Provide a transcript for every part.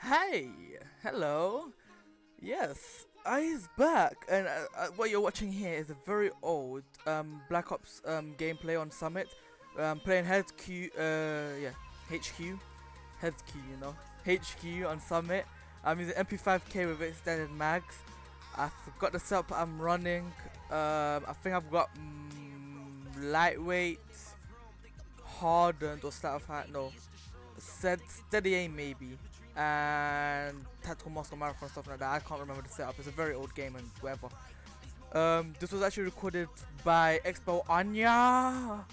Hey, hello. Yes, I I's back, and uh, uh, what you're watching here is a very old um, Black Ops um, gameplay on Summit. I'm playing HQ, uh, yeah, HQ, HQ, you know, HQ on Summit. I'm using MP5K with extended mags. I forgot the setup I'm running. Um, I think I've got mm, lightweight, hardened, or like no, set steady aim maybe and Tactical Mask Marathon stuff like that. I can't remember the setup. It's a very old game and whatever. Um, this was actually recorded by Expo Anya,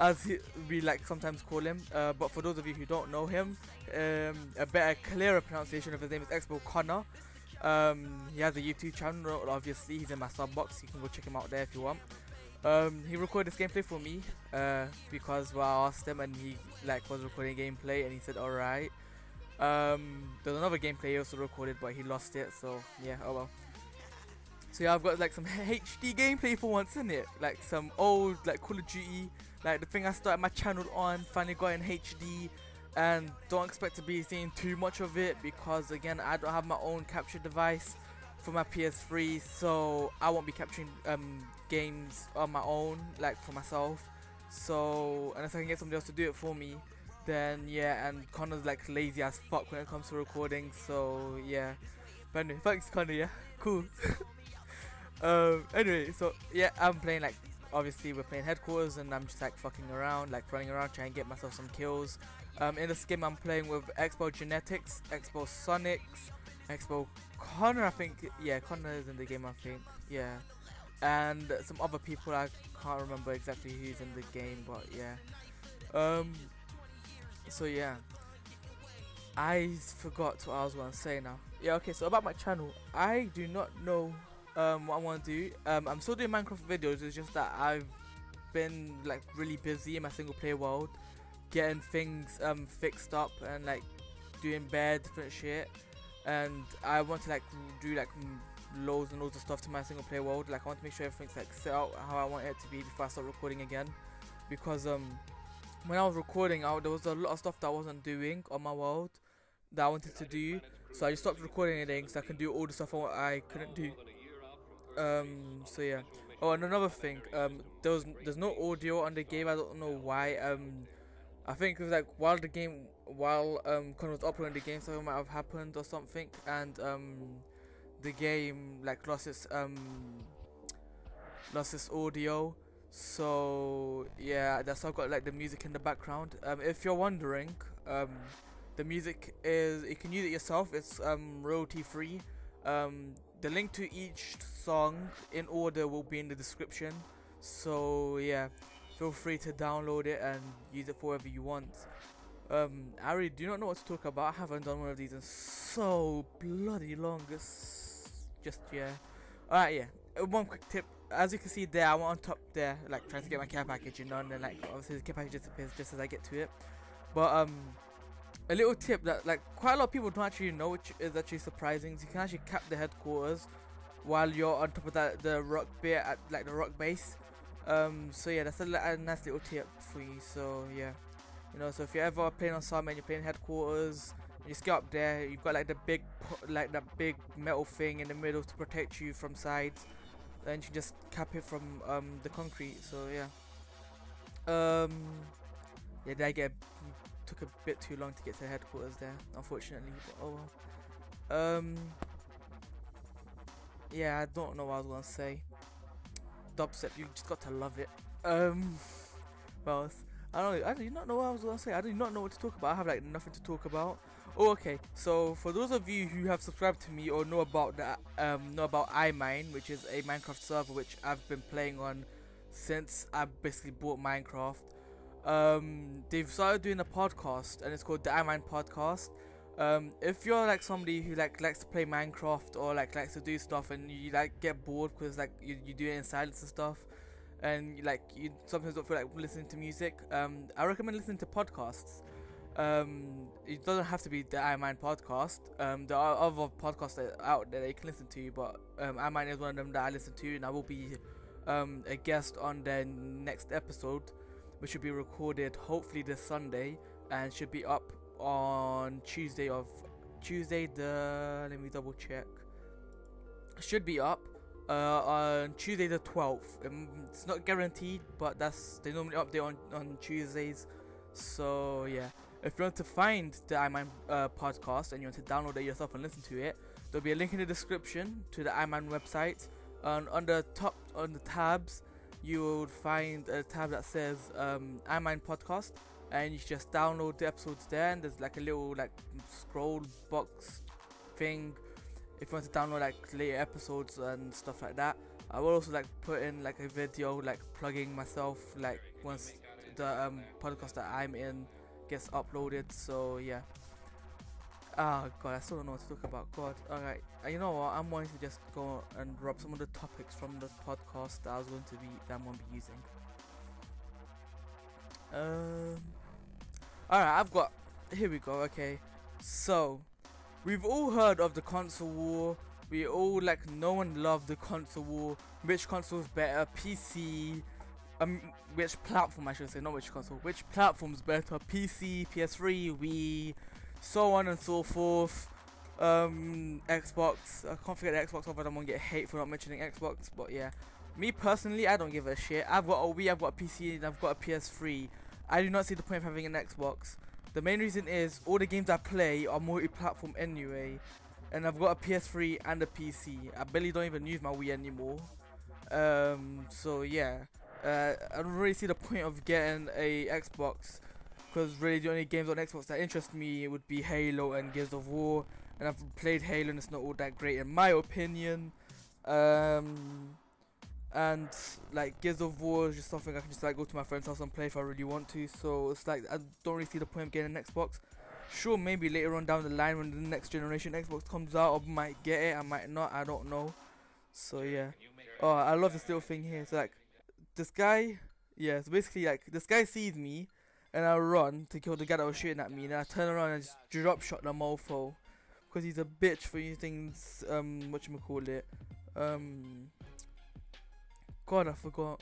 as he, we like sometimes call him. Uh, but for those of you who don't know him, um, a better, clearer pronunciation of his name is Expo Connor. Um, he has a YouTube channel. Obviously, he's in my sub box. You can go check him out there if you want. Um, he recorded this gameplay for me uh, because well, I asked him and he like was recording gameplay and he said alright. Um, there's another gameplay he also recorded, but he lost it. So yeah, oh well. So yeah, I've got like some HD gameplay for once, in it? Like some old like Call of Duty, like the thing I started my channel on, finally got in HD, and don't expect to be seeing too much of it because again, I don't have my own capture device for my PS3, so I won't be capturing um, games on my own, like for myself. So unless I can get somebody else to do it for me, then yeah, and Connor's like lazy as fuck when it comes to recording, so yeah. But anyway, thanks Connor, yeah, cool. um, anyway, so yeah, I'm playing like obviously we're playing headquarters and I'm just like fucking around, like running around trying to get myself some kills. Um, in this game I'm playing with Expo Genetics, Expo Sonics, Expo. Connor I think, yeah Connor is in the game I think, yeah. And some other people I can't remember exactly who's in the game but yeah. Um, so yeah. I forgot what I was gonna say now. Yeah okay so about my channel. I do not know um, what I want to do. Um, I'm still doing Minecraft videos it's just that I've been like really busy in my single player world getting things um, fixed up and like doing bad different shit and I want to like do like loads and loads of stuff to my single player world. Like I want to make sure everything's like set out how I want it to be before I start recording again. Because um when I was recording out there was a lot of stuff that I wasn't doing on my world that I wanted to do. So I just stopped recording anything so I can do all the stuff I couldn't do. Um so yeah. Oh and another thing um there was there's no audio on the game. I don't know why. Um I think it was like while the game while um Connor was uploading the game something might have happened or something and um the game like lost its um lost its audio. So yeah that's I've got like the music in the background. Um, if you're wondering um, the music is you can use it yourself. It's um, royalty free. Um, the link to each song in order will be in the description. So yeah feel free to download it and use it for whatever you want um, I really do not know what to talk about? I haven't done one of these in so bloody long it's just yeah. Alright yeah. Uh, one quick tip. As you can see there i'm on top there like trying to get my care package you know and then like obviously the care package disappears just as i get to it. But um a little tip that like quite a lot of people don't actually know which is actually surprising is you can actually cap the headquarters while you're on top of that the rock bit at like the rock base. Um so yeah that's a, a nice little tip for you so yeah you know so if you're ever playing on and you're playing headquarters you just get up there you've got like the big like that big metal thing in the middle to protect you from sides then you just cap it from um, the concrete so yeah. Um yeah I get took a bit too long to get to headquarters there unfortunately but oh well. Um yeah I don't know what I was gonna say. Dubstep you just got to love it. Um well I don't I do not know what I was gonna say I do not know what to talk about I have like nothing to talk about Oh, okay. So for those of you who have subscribed to me or know about that, um, know about iMine, which is a Minecraft server which I've been playing on since I basically bought Minecraft. Um, they've started doing a podcast, and it's called the iMine Podcast. Um, if you're like somebody who like likes to play Minecraft or like likes to do stuff, and you like get bored because like you, you do it in silence and stuff, and like you sometimes don't feel like listening to music, um, I recommend listening to podcasts. Um, it doesn't have to be the iMine podcast. Um, there are other podcasts out there that you can listen to, but um, iMine is one of them that I listen to, and I will be um, a guest on their next episode. which should be recorded hopefully this Sunday and should be up on Tuesday of Tuesday the let me double check. Should be up uh, on Tuesday the 12th. Um, it's not guaranteed, but that's they normally update on on Tuesdays. So yeah, if you want to find the iMine uh, podcast and you want to download it yourself and listen to it, there'll be a link in the description to the iMine website. And on the top on the tabs, you will find a tab that says um, iMine podcast, and you just download the episodes there. And there's like a little like scroll box thing if you want to download like later episodes and stuff like that. I will also like put in like a video like plugging myself like once the um, podcast that I'm in gets uploaded. So yeah. Ah god, I still don't know what to talk about. God, alright. You know what? I'm going to just go and drop some of the topics from the podcast that I was going to be that I'm going to be using. Um. Alright, I've got. Here we go. Okay, so we've all heard of the console war. We all like no one loved the console war. Which console is better? PC. Um, which platform I should say, not which console. Which platform's better? PC, PS3, Wii, so on and so forth. Um, Xbox. I can't forget Xbox. Otherwise, I'm gonna get hate for not mentioning Xbox. But yeah, me personally, I don't give a shit. I've got a Wii, I've got a PC, and I've got a PS3. I do not see the point of having an Xbox. The main reason is all the games I play are multi-platform anyway, and I've got a PS3 and a PC. I barely don't even use my Wii anymore. Um, so yeah, uh, I don't really see the point of getting a Xbox because really the only games on Xbox that interest me would be Halo and Gears of War, and I've played Halo and it's not all that great in my opinion. Um, and like Gears of War is just something I can just like go to my friend's house and play if I really want to. So it's like I don't really see the point of getting an Xbox. Sure, maybe later on down the line when the next generation Xbox comes out, I might get it. I might not. I don't know. So yeah. Oh, I love this little thing here. So like, this guy, yeah. So basically, like this guy sees me, and I run to kill the guy that was shooting at me. And I turn around and just drop shot the mofo, because he's a bitch for using um what you call it, um God, I forgot.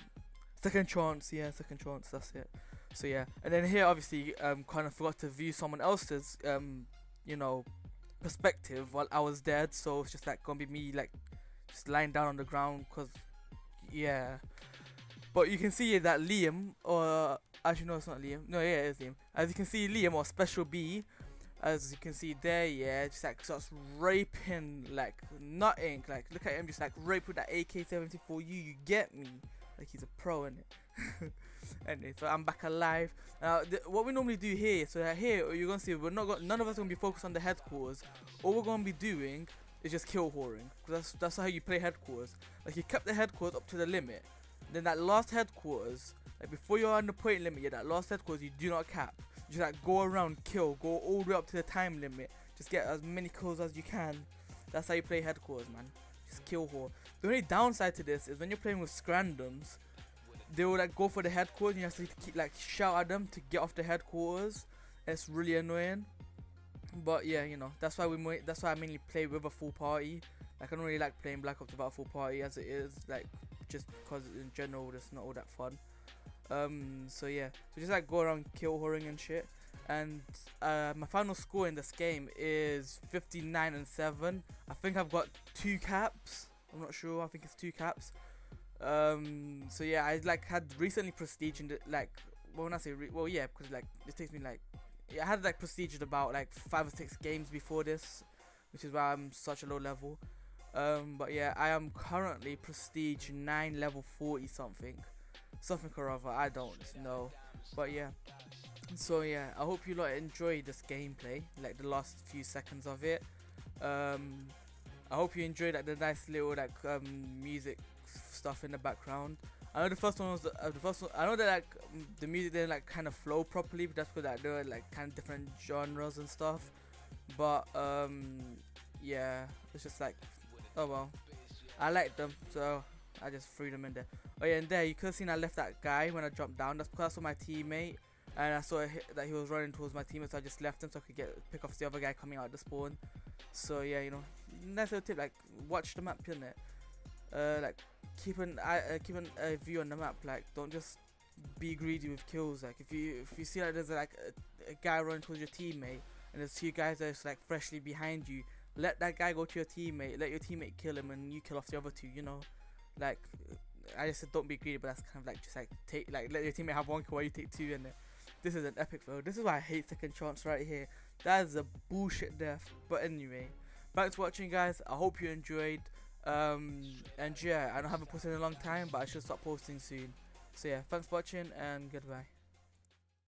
Second chance, yeah, second chance. That's it. So yeah, and then here obviously um kind of forgot to view someone else's um you know perspective while I was dead. So it's just like gonna be me like just lying down on the ground because yeah. But you can see that Liam or actually no, it's not Liam. No, yeah, it is Liam. As you can see, Liam or Special B as you can see there, yeah, just like starts raping like nothing. Like look at him, just like rape with that AK-74. You, you get me? Like he's a pro in it. anyway, so I'm back alive. Now, what we normally do here, so here you're gonna see we're not got none of us gonna be focused on the headquarters. All we're gonna be doing is just kill whoring. Cause that's that's how you play headquarters. Like you kept the headquarters up to the limit. Then that last headquarters, like before you're on the point limit, yeah, that last headquarters you do not cap just like go around, kill, go all the way up to the time limit. Just get as many kills as you can. That's how you play headquarters, man. Just kill whore. The only downside to this is when you're playing with scrandoms, they will like go for the headquarters and you have to keep like shout at them to get off the headquarters. It's really annoying. But yeah, you know, that's why we that's why I mainly play with a full party. Like I don't really like playing Black Ops without a full party as it is, like just because in general it's not all that fun. Um, so yeah, so just like go around kill whoring and shit. And uh, my final score in this game is 59 and 7. I think I've got two caps. I'm not sure. I think it's two caps. Um, so yeah, I like had recently prestige and like. Well, when I say well, yeah, because like it takes me like I had like prestige about like five or six games before this, which is why I'm such a low level. Um, but yeah, I am currently prestige nine, level 40 something something or other. I don't know, but yeah. So yeah, I hope you lot enjoy this gameplay, like the last few seconds of it. Um, I hope you enjoyed like the nice little like um music stuff in the background. I know the first one was uh, the first one. I know that like the music didn't like kind of flow properly, but that's because like, there were like kind of different genres and stuff. But um, yeah, it's just like, oh well, I like them, so I just threw them in there. Oh yeah, and there you could have seen I left that guy when I jumped down. That's because I saw my teammate, and I saw that he was running towards my teammate, so I just left him so I could get pick off the other guy coming out of the spawn. So yeah, you know, nice little tip. Like watch the map, innit? Uh, like keep an eye, uh, keep an, a view on the map. Like don't just be greedy with kills. Like if you if you see like there's like a, a guy running towards your teammate and there's two guys that's like freshly behind you, let that guy go to your teammate, let your teammate kill him, and you kill off the other two. You know, like I just said don't be greedy, but that's kind of like just like take like let your teammate have one kill while you take two, and this is an epic though. This is why I hate second chance right here. That is a bullshit death. But anyway, thanks for watching, guys. I hope you enjoyed. Um, and yeah, I don't haven't posted in a long time, but I should start posting soon. So yeah, thanks for watching and goodbye.